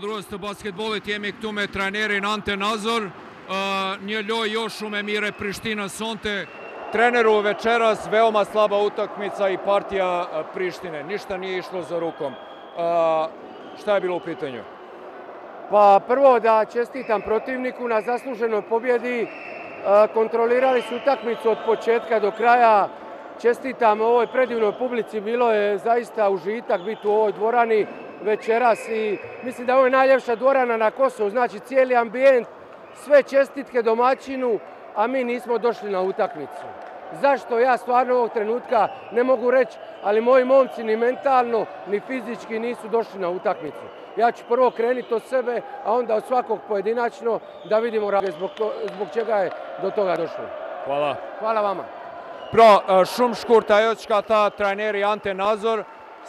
drugo ste basketbolit këtu me trenerin Ante Nazor, një loj jo shumë e mire sonte. Treneru večeras veoma slaba utakmica i partija Prištine, ništa nije išlo za rukom. Šta je bilo u pitanju? Pa prvo da čestitam protivniku na zasluženoj pobjedi, kontrolirali su utakmicu od početka do kraja, Čestitam ovoj predivnoj publici, bilo je zaista užitak biti u ovoj dvorani, večeras i mislim da je najljepša dvorana na Kosovu, znači cijeli ambijent, sve čestitke domaćinu, a mi nismo došli na utakmicu. Zašto ja stvarno ovog trenutka ne mogu reći, ali moji momci ni mentalno ni fizički nisu došli na utakmicu. Ja ću prvo krenuti od sebe, a onda od svakog pojedinačno da vidimo zbog, čega je do toga došlo. Hvala. Hvala vama. Pro e, šum shkurta ajo trajneri Ante Nazor,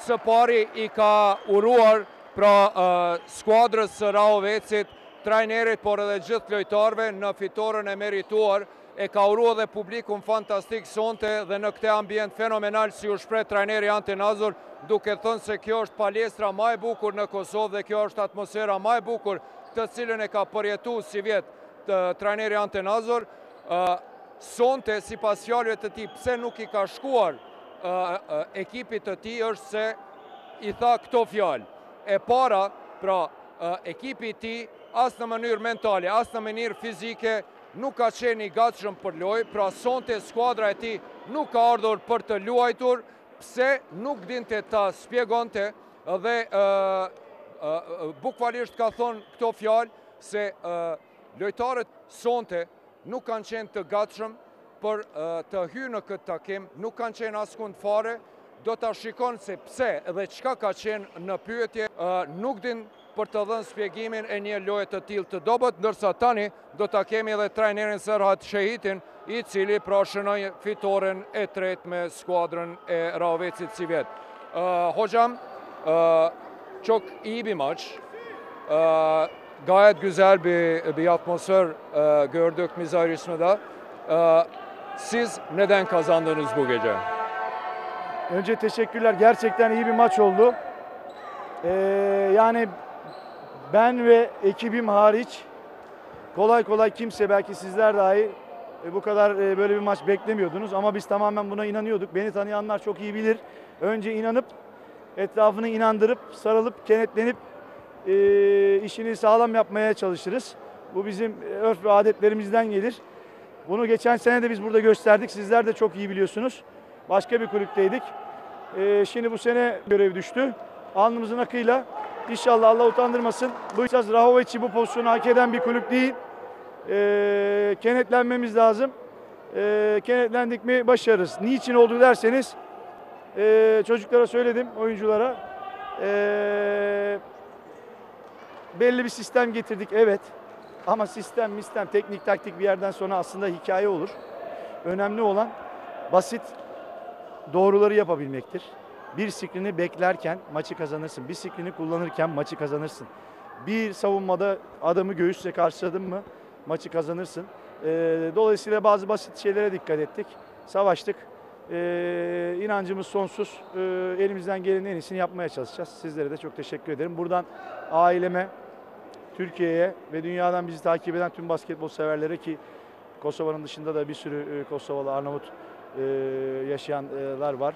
Së pari i ka uruar pra skuadrës së Rahovecit, trajnerit por edhe gjithë lojtarëve në fitoren e merituar, e ka uru edhe publikun fantastik sonte dhe në këtë ambient fenomenal si u shpreh trajneri Ante Nazor duke thënë se kjo është palestra ma e bukur në Kosovë dhe kjo është atmosfera ma e bukur të cilën e ka përjetu sivjet trajneri Ante Nazor. Sonte, sipas fjalëve të tij, pse nuk i ka shkuar ekipit të tij është se i tha këto fjalë. E para, pra ekipi i tij as në mënyrë mentale, as në mënyrë fizike nuk ka qenë i gatshëm për lojë, pra sonte skuadra e tij nuk ka ardhur për të luajtur, pse nuk dinte ta spjegonte dhe bukvalisht ka thonë këto fjalë se Lojtarët sonte nuk kanë qenë të gatshëm për të hyrë në këtë takim, nuk kanë qenë askund fare, do ta shikon se pse dhe çka ka qenë në pyetje, nuk din për të dhënë spjegimin e një loje të tillë të dobët, ndërsa tani do ta kemi edhe trajnerin Serhat Shehitin, i cili pra shënoi fitoren e tretë me skuadrën e Rahovecit sivjet. Hocam, çok iyi bir maç, gajet gëzel bi atmosfer gërdukë mizajrisme da, Siz neden kazandınız bu gece? Önce teşekkürler. Gerçekten iyi bir maç oldu. Ee, yani ben ve ekibim hariç kolay kolay kimse belki sizler dahi e, bu kadar e, böyle bir maç beklemiyordunuz ama biz tamamen buna inanıyorduk. Beni tanıyanlar çok iyi bilir. Önce inanıp etrafını inandırıp sarılıp kenetlenip e, işini sağlam yapmaya çalışırız. Bu bizim örf ve adetlerimizden gelir. Bunu geçen sene de biz burada gösterdik. Sizler de çok iyi biliyorsunuz. Başka bir kulüpteydik. Ee, şimdi bu sene görev düştü. Alnımızın akıyla inşallah Allah utandırmasın. Bu esas Rahovic'i bu pozisyonu hak eden bir kulüp değil. Ee, kenetlenmemiz lazım. Ee, kenetlendik mi başarırız. Niçin oldu derseniz e, çocuklara söyledim, oyunculara. Ee, belli bir sistem getirdik evet. Ama sistem, sistem, teknik, taktik bir yerden sonra aslında hikaye olur. Önemli olan basit doğruları yapabilmektir. Bir sikrini beklerken maçı kazanırsın. Bir sikrini kullanırken maçı kazanırsın. Bir savunmada adamı göğüsle karşıladın mı maçı kazanırsın. E, dolayısıyla bazı basit şeylere dikkat ettik. Savaştık. E, inancımız sonsuz. E, elimizden gelen en iyisini yapmaya çalışacağız. Sizlere de çok teşekkür ederim. Buradan aileme, Türkiye'ye ve dünyadan bizi takip eden tüm basketbol severlere ki Kosova'nın dışında da bir sürü e, Kosovalı Arnavut e, yaşayanlar var.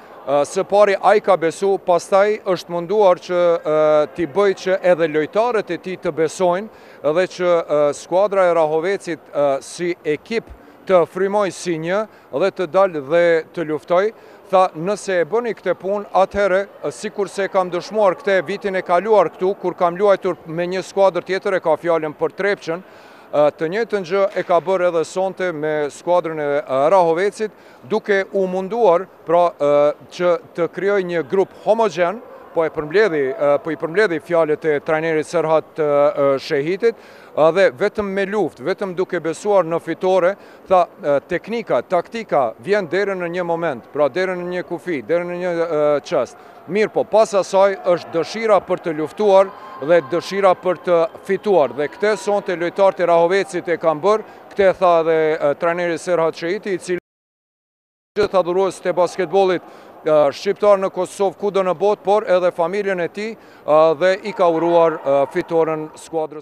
Së pari ai ka besu, pastaj është munduar që t'i bëjë që edhe lojtarët e tij të besojnë dhe që skuadra e Rahovecit si ekip të frymojë si një dhe të dalë dhe të luftojë, tha nëse e bëni këtë punë atëherë sikurse e kam dëshmuar këtë vitin e kaluar këtu kur kam luajtur me një skuadër tjetër e ka fjalën për Trepçën, të njëjtën gjë e ka bërë edhe sonte me skuadrën e Rahovecit Duke u munduar, pra, që të krijojë një grup homogjen, po e përmbledhi, po i përmbledhi fjalët e trajnerit Serhat Shehitit, dhe vetëm me luftë, vetëm duke besuar në fitore, tha teknika, taktika vjen deri në një moment, pra deri në një kufi, deri në një çast. Mirëpo, pas asaj është dëshira për të luftuar dhe dëshira për të fituar. Dhe këtë sonte lojtarët e Rahovecit e kanë bërë, Këtë e tha edhe trajneri Serhat Shehiti, i cili gjithë adhuruesve të basketbollit shqiptar në Kosovë, kudo në botë, por edhe familjen e tij dhe i ka uruar fitoren skuadrës.